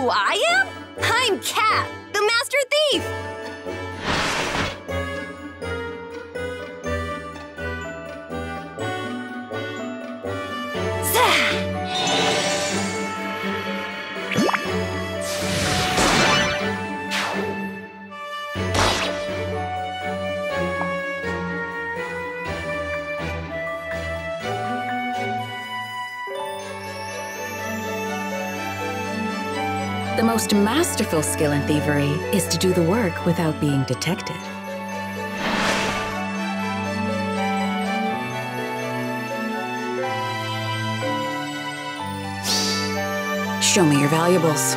who I am? I'm Cath, the Master Thief! The most masterful skill in thievery is to do the work without being detected. Show me your valuables.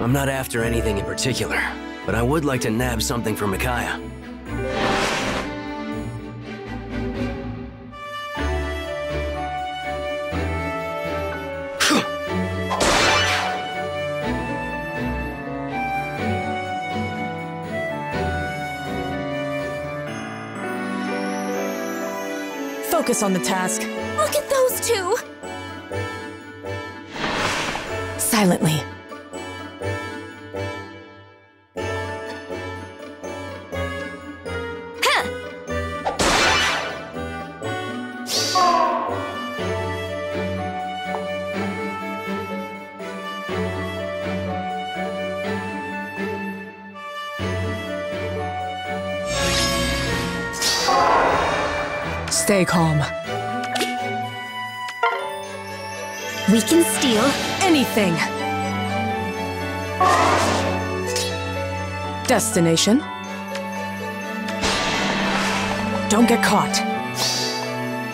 I'm not after anything in particular, but I would like to nab something for Micaiah. Focus on the task. Look at those two! Silently. Stay calm. We can steal. Anything. Destination. Don't get caught.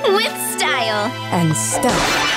With style! And stealth.